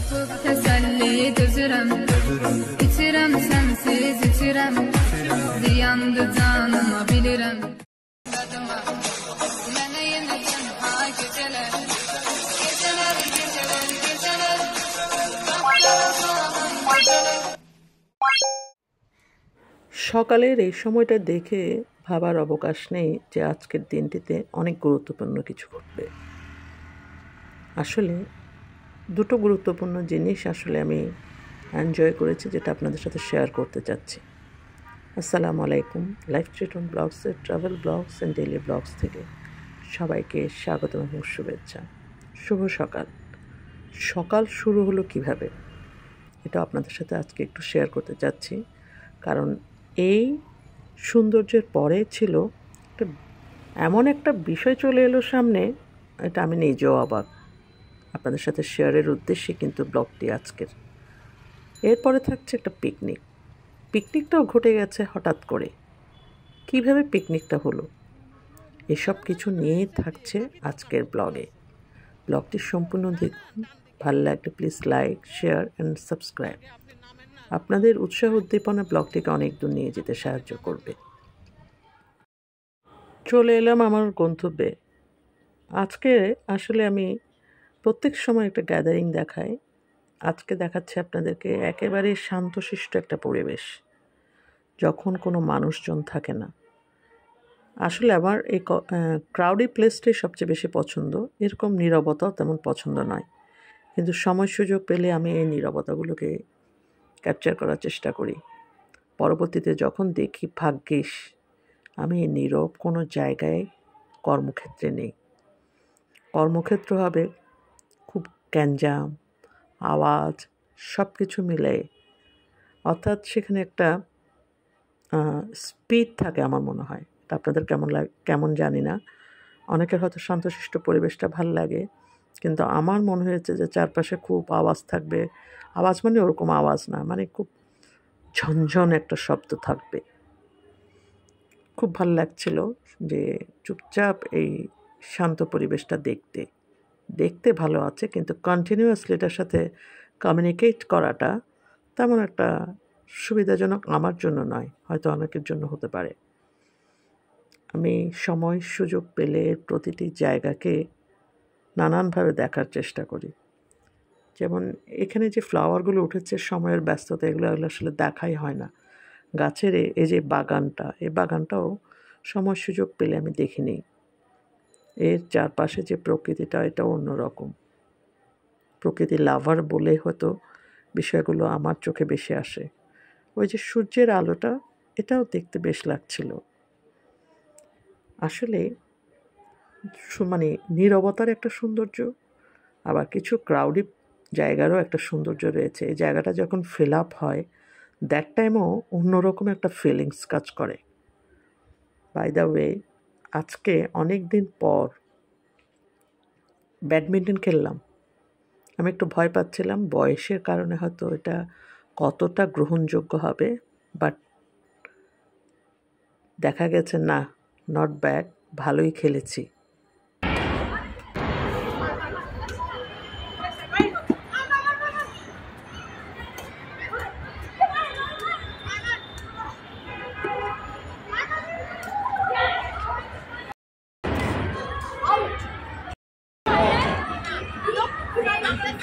Yapıp teselli düzürem İçirem sensiz içirem Ziyandı canıma bilirem Dadıma Meleğim ha geceler Geceler geceler geceler Kapılara সকালের এই সময়টা দেখে ভাবার অবকাশ নেই যে আজকের দিনটিতে অনেক গুরুত্বপূর্ণ কিছু ঘটবে আসলে দুটো গুরুত্বপূর্ণ জিনিস আসলে আমি এনজয় করেছি, যেটা আপনাদের সাথে শেয়ার করতে চাচ্ছি। আসসালামু আলাইকুম life Triton ব্লগসের travel blogs and daily blogs থেকে সবাইকে স্বাগত এবং শুভেচ্ছা। শুভ সকাল। সকাল শুরু হলো কীভাবে? এটা আপনাদের সাথে আজকে একটু শেয়ার করতে চাচ্ছি। কারণ এই সৌন্দর্যের পরে ছিল একটা, এমন একটা বিষয় চলে এলো সামনে, এটা আমি নিজেও অবাক। আপনাদের সাথে শেয়ারের উদ্দেশ্যে কিন্তু ব্লগটি আজকের। এরপরে থাকছে একটা পিকনিক পিকনিকটাও ঘটে গেছে হঠাৎ করে। কীভাবে পিকনিকটা হলো? এসব কিছু নিয়েই থাকছে আজকের ব্লগে। ব্লগটি সম্পূর্ণ দেখুন। ভালো লাগলে please like share and subscribe আপনাদের উৎসাহ উদ্দীপনা ব্লগটিকে অনেক দূর নিয়ে যেতে সাহায্য করবে। চলে এলাম আমার গন্তব্যে। আজকে আসলে আমি প্রত্যেক সময় একটা গ্যাদারিং দেখায়। আজকে দেখাচ্ছে আপনাদেরকে একেবারে শান্তশিষ্ট একটা পরিবেশ, যখন কোনো মানুষজন থাকে না। আসলে আমার এই ক্রাউডি প্লেসটাই সবচেয়ে বেশি পছন্দ। এরকম নীরবতাও তেমন পছন্দ নয়। কিন্তু সময় সুযোগ পেলে আমি এই নীরবতাগুলোকে ক্যাপচার করার চেষ্টা করি। পরবর্তীতে যখন দেখি ভাগ্যিস, আমি এই নীরব কোনো জায়গায় কর্মক্ষেত্রে নেই। কর্মক্ষেত্র হবে গ্যাঞ্জাম, আওয়াজ সব কিছু মিলে। অর্থাৎ সেখানে একটা স্পিড থাকে আমার মনে হয়। তা আপনাদের কেমন লাগে কেমন জানি না। অনেকের হয়তো শান্তশিষ্ট পরিবেশটা ভালো লাগে, কিন্তু আমার মনে হয়েছে যে চারপাশে খুব আওয়াজ থাকবে। আওয়াজ মানে ওরকম আওয়াজ না মানে খুব ঝনঝন একটা শব্দ থাকবে। খুব ভালো লাগছিল যে চুপচাপ এই শান্ত পরিবেশটা দেখতে। দেখতে ভালো আছে, কিন্তু কন্টিনিউয়াসলি এটার সাথে কমিউনিকেট করাটা তেমন একটা সুবিধাজনক আমার জন্য নয়, হয়তো অনেকের জন্য হতে পারে। আমি সময় সুযোগ পেলে প্রতিটি জায়গাকে নানানভাবে দেখার চেষ্টা করি। যেমন এখানে যে ফ্লাওয়ারগুলো উঠেছে, সময়ের ব্যস্ততা, এগুলো এগুলো আসলে দেখাই হয় না। গাছের এই যে বাগানটা, এই বাগানটাও সময় সুযোগ পেলে আমি দেখি নিই এর চারপাশে যে প্রকৃতিটা, এটা অন্যরকম। প্রকৃতি লাভার বলে হয়তো বিষয়গুলো আমার চোখে বেশি আসে। ওই যে সূর্যের আলোটা, এটাও দেখতে বেশ লাগছিল। আসলে মানে নীরবতার একটা সৌন্দর্য, আবার কিছু ক্রাউডি জায়গারও একটা সৌন্দর্য রয়েছে। এই জায়গাটা যখন ফিল আপ হয় দ্যাট টাইমও অন্যরকম একটা ফিলিংস কাজ করে। বাই দ্য ওয়ে আজকে অনেক দিন পর ব্যাডমিন্টন খেললাম। আমি একটু ভয় পাচ্ছিলাম, বয়সের কারণে হয়তো এটা কতটা গ্রহণযোগ্য হবে, বাট দেখা গেছে না, নট ব্যাড, ভালোই খেলেছি।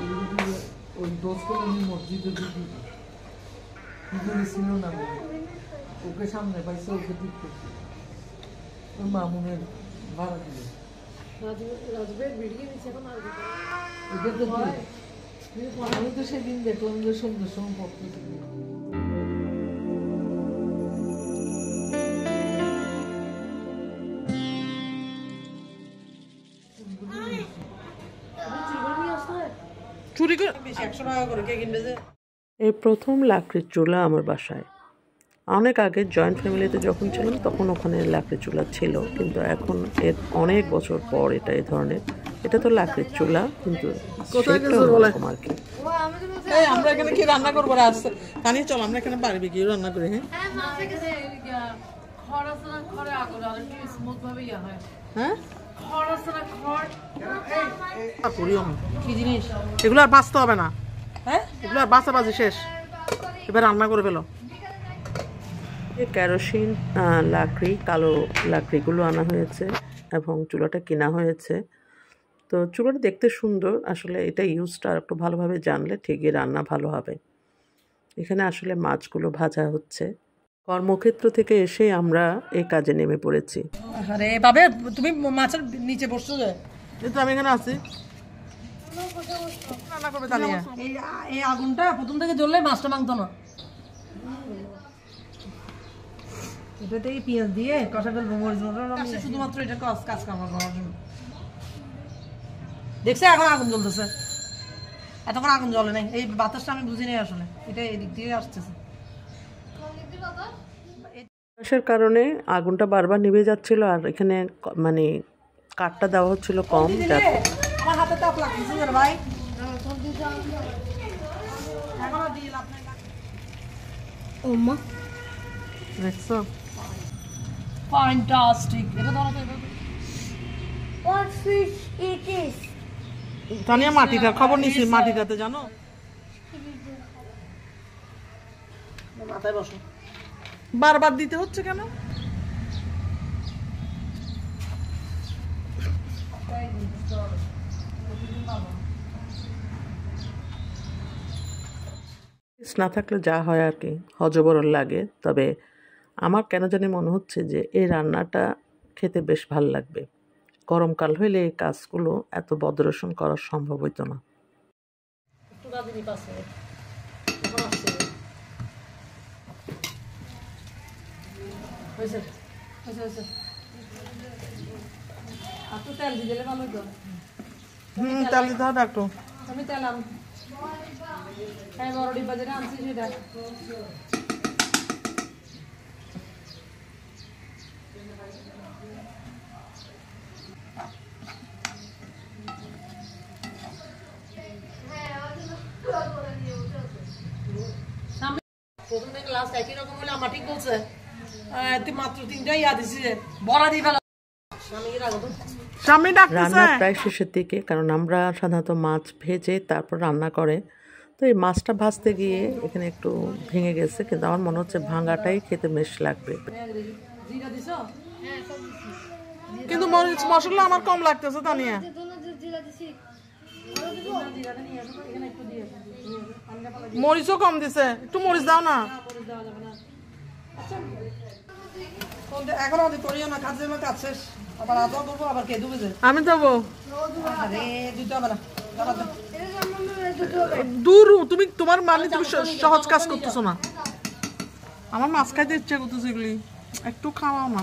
ওই- ওই দোষগুলো আমি মসজিদে ঢুকি দুজনে ছিল না ওকে সামনে পাইছে ওকে দিতে ওর মামুনের ভাড়া দিল ওকে তো সেদিন দেখলাম যে সন্ধ্যের সময় পড়তেছে চুরি করে একশো টাকা করে কে কিনবে যে? এই প্রথম লাকড়ির চুলা আমার বাসায়। অনেক আগে জয়েন্ট ফ্যামিলিতে যখন ছিলাম তখন ওখানে লাকড়ির চুলা ছিল কিন্তু এখন এর অনেক বছর পর এটা এই ধরনের। এটা তো লাকড়ির চুলা কিন্তু shape-টা আর কি। আমরা এখানে কি রান্না করব? আসছে চল আমরা এখানে পারবি কি রান্না করি হ্যাঁ। হ্যাঁ? এগুলো আর বাঁচতে হবে না। হ্যাঁ? এগুলো আর শেষ। এবার রান্না করে ফেলো। কেরোসিন লাকড়ি কালো লাকড়িগুলো আনা হয়েছে এবং চুলাটা কেনা হয়েছে। তো চুলাটা দেখতে সুন্দর আসলে এটা ইউজটা আর একটু ভালোভাবে জানলে ঠিকই রান্না ভালো হবে। এখানে আসলে মাছগুলো ভাজা হচ্ছে। কর্মক্ষেত্র থেকে এসে আমরা এই কাজে নেমে পড়েছি। আরে বাবে তুমি মাছের নিচে বসছো যে? কিন্তু আমি এখানে আছি। রান্না করবে তানিয়া এই এই আগুনটা প্রথম থেকে জ্বললে মাছটা মাংতো না। এটাতে পেঁয়াজ দিয়ে কষা ফেলব মরিচ মশলা শুধুমাত্র এটা কাজ কাজ কামার করার জন্য। দেখছে এখন আগুন জ্বলতেছে। এতক্ষণ আগুন জ্বলে নাই। এই বাতাসটা আমি বুঝি নাই আসলে। এটা এদিক দিয়ে আসতেছে। গ্যাসের কারণে আগুনটা বারবার নিভে যাচ্ছিল আর এখানে মানে কাঠটা দেওয়া হচ্ছিল কম। দেখছ? Fantastic. তো, What fish it is? Tania মাটিটা খবর নিছি মাটিটাতে জানো? মাথায় বসো। বারবার দিতে হচ্ছে কেন? না থাকলে যা হয় আর কি হজবরল লাগে তবে আমার কেন জানি মনে হচ্ছে যে এই রান্নাটা খেতে বেশ ভালো লাগবে। গরমকাল হইলে এই কাজগুলো এত বদরসন করা সম্ভব হইতো না একটু রাঁধুনি পাশে এখন আসছে হয়েছে হয়েছে হয়েছে। তো তেল দিয়ে দিলে ভালো হতো হুম তেল দিতে হবে একটু আমি তেল আন। হ্যাঁ বড় ডিব্বা যেটা আনছি সেটা প্রথম থেকে লাস্ট একই রকম হলে আমার ঠিক বলছে। তুই মাত্র ইয়া বড়া দিয়ে ফেলা। রান্না প্রায় শেষের দিকে কারণ আমরা সাধারণত মাছ ভেজে তারপর রান্না করে। তো এই মাছটা ভাজতে গিয়ে এখানে একটু ভেঙে গেছে কিন্তু আমার মনে হচ্ছে ভাঙাটাই খেতে বেশ লাগবে। কিন্তু মরিচ মশলা আমার কম লাগতেছে তানিয়া। মরিচও কম দিছে। একটু মরিচ দাও না। যাবে যাবে আমি দাও। দূর তুমি তোমার মানে তুমি সহজ কাজ করতেছো না। আমার মাছ খাইতে ইচ্ছে করতেছে এগুলি। একটু খাওয়াও না।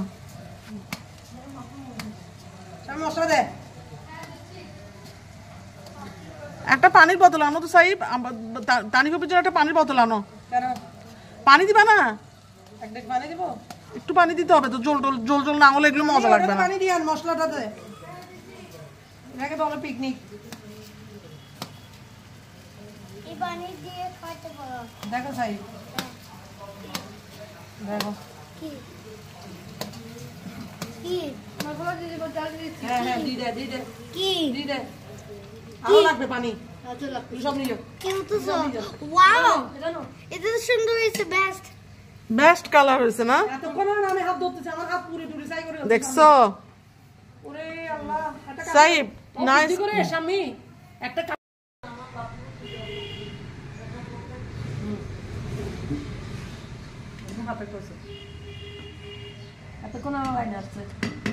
একটা পানির বোতল আনো তো সাহিব। তানি কপির জন্য একটা পানির বোতল আনো। পানি দিবা না? একটু পানি দিতে হবে তো জল টল জল জল না হলে এগুলো মজা লাগবে না। পানি দিয়ে আন মশলাটা এটাকে বলো পিকনিক এই পানি দিয়ে খাইতে পারো দেখো সাই দেখো। কি? কি? মশলা দিয়ে দেবো চাল দিয়ে হ্যাঁ হ্যাঁ দি দে দি দে। কি? দি। দে আরও লাগবে পানি। আচ্ছা সব নিয়ে যাও। কিন্তু ওয়াও! এটা সুন্দর is the best best colour হয়েছে না? দেখছ? সাইব নাইস স্বামী একটা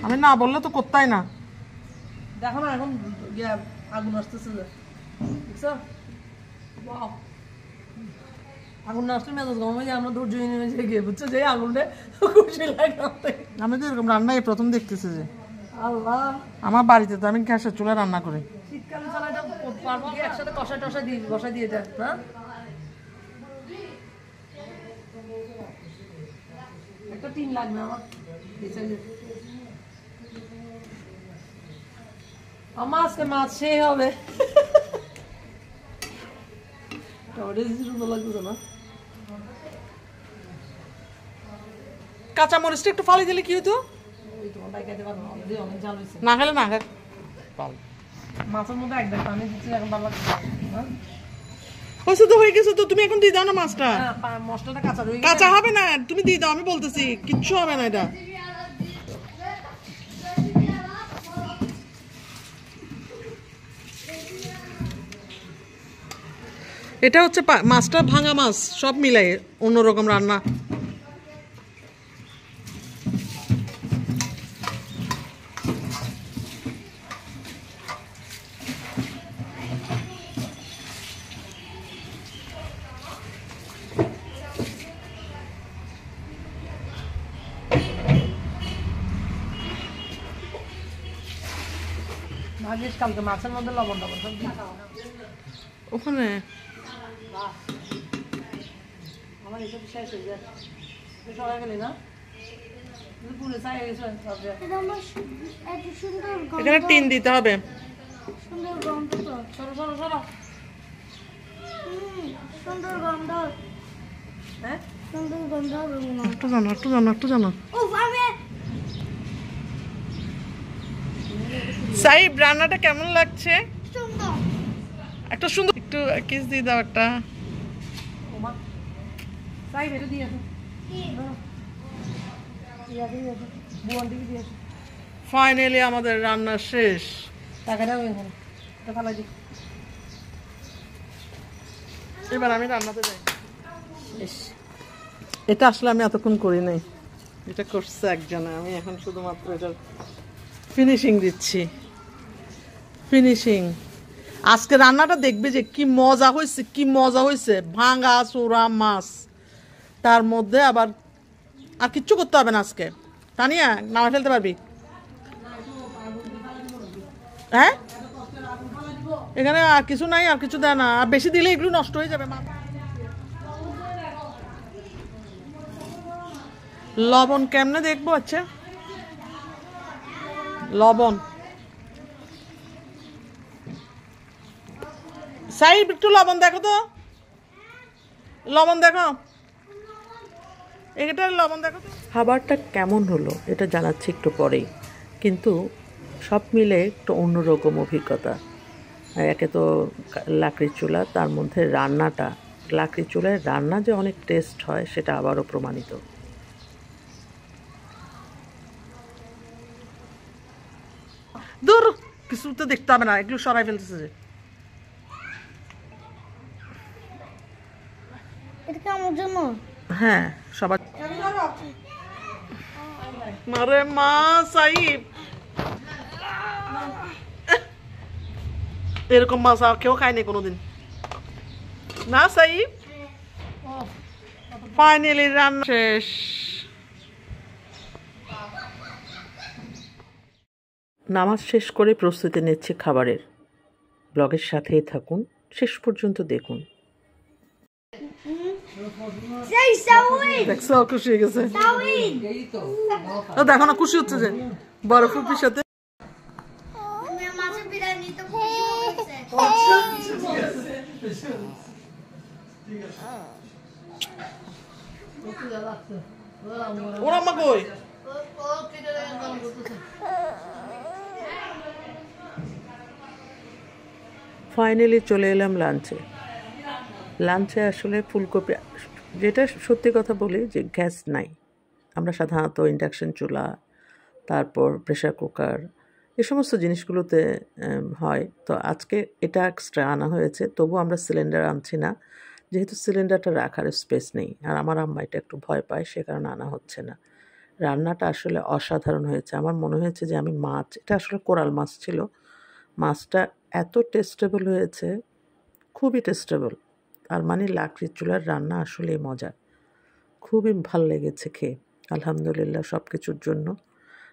আমি না বললে তো করতাই না। দেখো না এখন ইয়া আগুন আসতেছে। দেখছ. আগুন না আসলে মেজাজ গরম হয়ে আমরা ধৈর্য নিয়ে গিয়ে বুঝছ? যে আগুনটা খুশি লাগে। আমি তো এরকম রান্নাই প্রথম দেখতেছি যে। আল্লাহ। আমার বাড়িতে তো আমি গ্যাসের চুলায় রান্না করি। শীতকালে কি একসাথে কষা টষা দিয়ে বসা দিয়ে না? একটা টিন লাগবে আমার আমার আজকে মাছ সে হবে। না। কাঁচা মরিচটা একটু ফালি দিলে কি হতো না অলরেডি অনেক জাল হয়েছে। না খেলে না মাছের মধ্যে এক দেখ পানি দিচ্ছি এখন ভালো লাগছে হ্যাঁ? হয়েছে তো হয়ে গেছে তো তুমি এখন দিয়ে দাও না মাছটা। হ্যাঁ, মশলাটা কাঁচা রয়ে কাঁচা হবে না তুমি দিয়ে দাও আমি বলতেছি কিচ্ছু হবে না এটা। এটা হচ্ছে পা- মাছটা ভাঙা মাছ সব মিলাই অন্যরকম রান্না। ভাগিস কালকে মাছের মধ্যে লবণ টবণ সব ওখানে? আমার এসব শেষ হয়ে যায়। শেষ গেলি না? চাই সব জায়গায়। এটা আমার সুন্দর এখানে টিন দিতে হবে। সুন্দর গন্ধ তো। সরো সরো সরো। সুন্দর গন্ধ। সুন্দর গন্ধ হবে হয়। একটু জানো একটু জানো একটু জানো। সাইব রান্নাটা কেমন লাগছে? একটা সুন্দর একটু কিস দিয়ে দাও একটা। ফাইনালি আমাদের রান্না শেষ। এবার আমি রান্নাতে যাই। বেশ এটা আসলে আমি এতক্ষণ করি নাই। এটা করছে একজনে। আমি এখন শুধুমাত্র এটার ফিনিশিং দিচ্ছি। ফিনিশিং আজকে রান্নাটা দেখবে যে কি মজা হয়েছে কি মজা হয়েছে ভাঙা চোরা মাছ। তার মধ্যে আবার আর কিচ্ছু করতে হবে না আজকে। তানিয়া নামা ফেলতে পারবি? হ্যাঁ? এখানে আর কিছু নাই, আর কিছু দেয় না। আর বেশি দিলে এগুলো নষ্ট হয়ে যাবে মাছ লবণ কেমনে দেখব আচ্ছা? লবণ। সাইব একটু লবণ দেখো তো। লবণ দেখো। এটা লবণ দেখো তো। খাবারটা কেমন হলো এটা জানাচ্ছি একটু পরেই। কিন্তু সব মিলে একটু অন্যরকম অভিজ্ঞতা। একে তো লাকড়ির চুলা তার মধ্যে রান্নাটা। লাকড়ির চুলায় রান্না যে অনেক টেস্ট হয় সেটা আবারও প্রমাণিত। দূর কিছু তো দেখতে হবে না এগুলো সরাই ফেলতেছে যে এটা কি আমার জন্য হ্যাঁ সবার মারে মা সাইব এরকম মাছ কেউ খায়নি কোনোদিন। না সাইব ফাইনালি রান্না শেষ। নামাজ শেষ করে প্রস্তুতি নিচ্ছে খাবারের। ব্লগের সাথেই থাকুন, শেষ পর্যন্ত দেখুন। দেখছ খুশি হয়ে গেছে। দেখো না খুশি হচ্ছে যে বড় ফুপির সাথে। তো খুব ওরা মা কই? ফাইনালি চলে এলাম লাঞ্চে লাঞ্চে আসলে ফুলকপি, যেটা সত্যি কথা বলি যে গ্যাস নাই। আমরা সাধারণত ইন্ডাকশন চুলা, তারপর প্রেশার কুকার এ সমস্ত জিনিসগুলোতে হয়। তো আজকে এটা এক্সট্রা আনা হয়েছে, তবু আমরা সিলিন্ডার আনছি না। যেহেতু সিলিন্ডারটা রাখার স্পেস নেই, আর আমার আম্মা এটা একটু ভয় পায়, সে কারণে আনা হচ্ছে না। রান্নাটা আসলে অসাধারণ হয়েছে। আমার মনে হয়েছে যে আমি মাছ, এটা আসলে কোরাল মাছ ছিল। মাছটা এত টেস্টেবল হয়েছে, খুবই টেস্টেবল আর মানে লাকড়ির চুলার রান্না আসলেই মজা খুবই ভালো লেগেছে খেয়ে। আলহামদুলিল্লাহ সব কিছুর জন্য।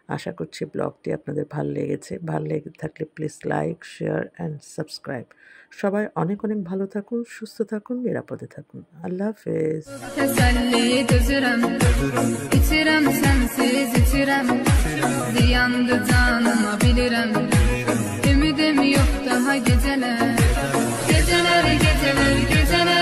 আশা করছি ব্লগটি আপনাদের ভালো লেগেছে। ভালো লেগে থাকলে please like share and subscribe সবাই অনেক অনেক ভালো থাকুন, সুস্থ থাকুন, নিরাপদে থাকুন। আল্লাহ হাফেজ। Ümidim yox daha geceler geceler geceler